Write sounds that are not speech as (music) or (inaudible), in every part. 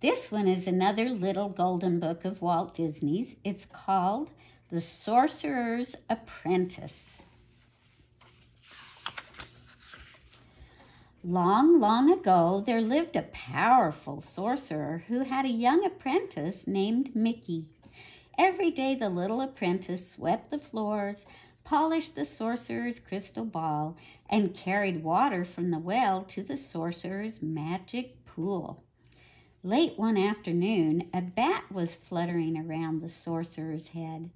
This one is another little golden book of Walt Disney's. It's called The Sorcerer's Apprentice. Long, long ago, there lived a powerful sorcerer who had a young apprentice named Mickey. Every day, the little apprentice swept the floors, polished the sorcerer's crystal ball, and carried water from the well to the sorcerer's magic pool. Late one afternoon, a bat was fluttering around the sorcerer's head.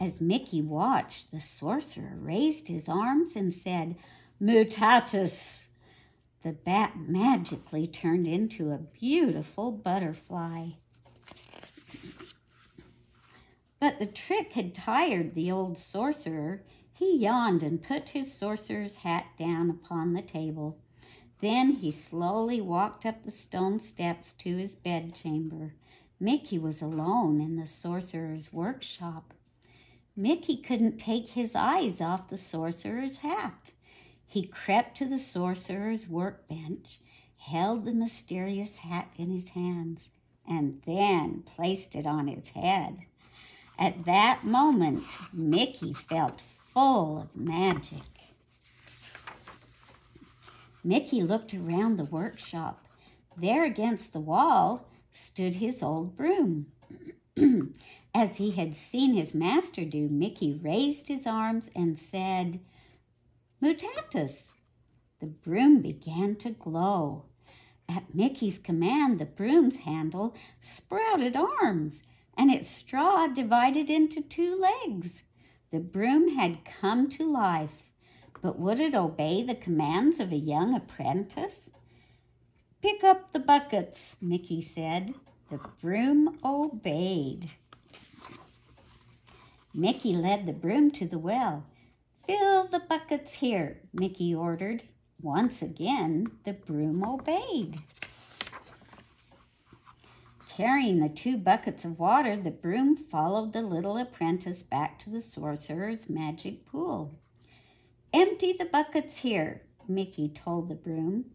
As Mickey watched, the sorcerer raised his arms and said, Mutatus! The bat magically turned into a beautiful butterfly. But the trick had tired the old sorcerer. He yawned and put his sorcerer's hat down upon the table. Then he slowly walked up the stone steps to his bedchamber. Mickey was alone in the sorcerer's workshop. Mickey couldn't take his eyes off the sorcerer's hat. He crept to the sorcerer's workbench, held the mysterious hat in his hands, and then placed it on his head. At that moment, Mickey felt full of magic. Mickey looked around the workshop. There against the wall stood his old broom. (clears throat) As he had seen his master do, Mickey raised his arms and said, Mutatus. The broom began to glow. At Mickey's command, the broom's handle sprouted arms and its straw divided into two legs. The broom had come to life. But would it obey the commands of a young apprentice? Pick up the buckets, Mickey said. The broom obeyed. Mickey led the broom to the well. Fill the buckets here, Mickey ordered. Once again, the broom obeyed. Carrying the two buckets of water, the broom followed the little apprentice back to the sorcerer's magic pool. Empty the buckets here, Mickey told the broom.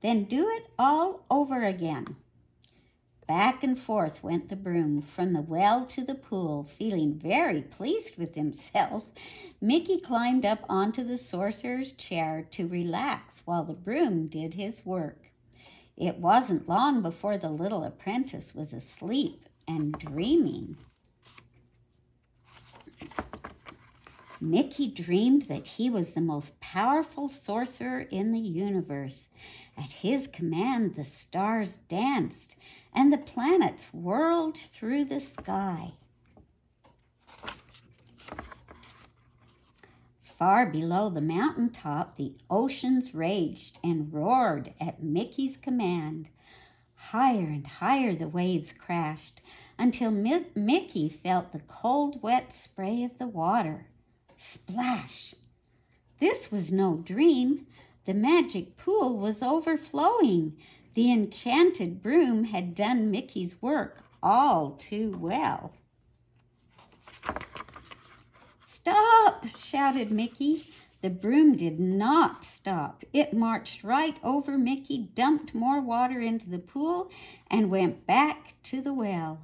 Then do it all over again. Back and forth went the broom from the well to the pool, feeling very pleased with himself. Mickey climbed up onto the sorcerer's chair to relax while the broom did his work. It wasn't long before the little apprentice was asleep and dreaming. Mickey dreamed that he was the most powerful sorcerer in the universe. At his command, the stars danced and the planets whirled through the sky. Far below the mountain top, the oceans raged and roared at Mickey's command. Higher and higher the waves crashed until Mickey felt the cold, wet spray of the water. Splash! This was no dream. The magic pool was overflowing. The enchanted broom had done Mickey's work all too well. Stop! shouted Mickey. The broom did not stop. It marched right over Mickey, dumped more water into the pool, and went back to the well.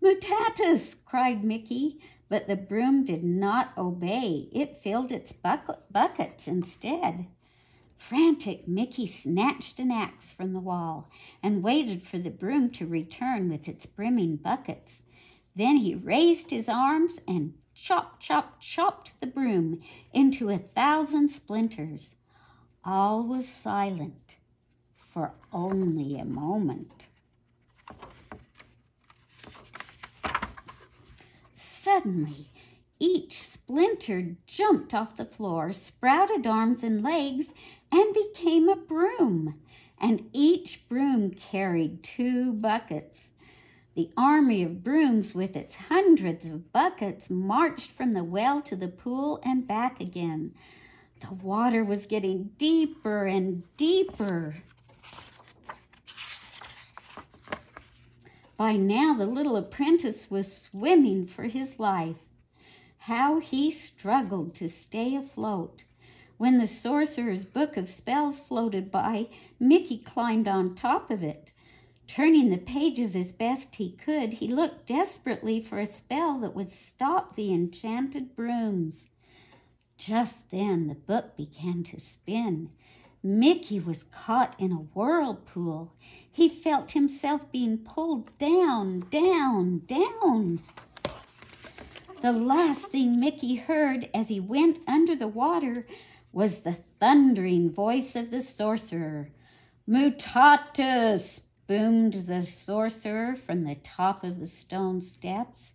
Mutatus! cried Mickey. But the broom did not obey. It filled its buckets instead. Frantic, Mickey snatched an axe from the wall and waited for the broom to return with its brimming buckets. Then he raised his arms and chop, chop, chopped the broom into a thousand splinters. All was silent for only a moment. Suddenly, each splinter jumped off the floor, sprouted arms and legs, and became a broom. And each broom carried two buckets. The army of brooms, with its hundreds of buckets, marched from the well to the pool and back again. The water was getting deeper and deeper. By now, the little apprentice was swimming for his life. How he struggled to stay afloat. When the sorcerer's book of spells floated by, Mickey climbed on top of it. Turning the pages as best he could, he looked desperately for a spell that would stop the enchanted brooms. Just then the book began to spin. Mickey was caught in a whirlpool. He felt himself being pulled down, down, down. The last thing Mickey heard as he went under the water was the thundering voice of the sorcerer. Mutatus! boomed the sorcerer from the top of the stone steps.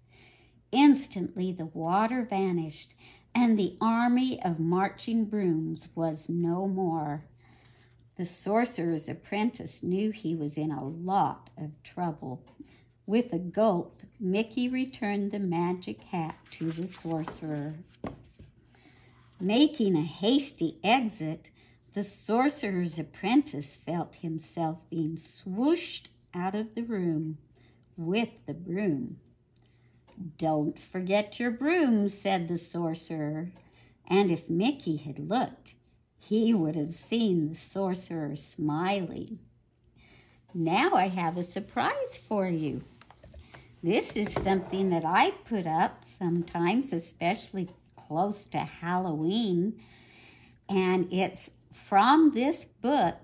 Instantly the water vanished, and the army of marching brooms was no more. The sorcerer's apprentice knew he was in a lot of trouble. With a gulp, Mickey returned the magic hat to the sorcerer. Making a hasty exit, the sorcerer's apprentice felt himself being swooshed out of the room with the broom. Don't forget your broom, said the sorcerer. And if Mickey had looked, he would have seen the sorcerer smiling. Now I have a surprise for you. This is something that I put up sometimes, especially close to Halloween. And it's from this book.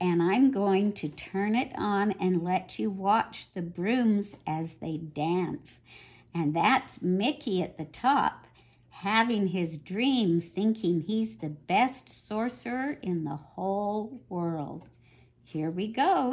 And I'm going to turn it on and let you watch the brooms as they dance. And that's Mickey at the top having his dream thinking he's the best sorcerer in the whole world. Here we go.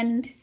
End.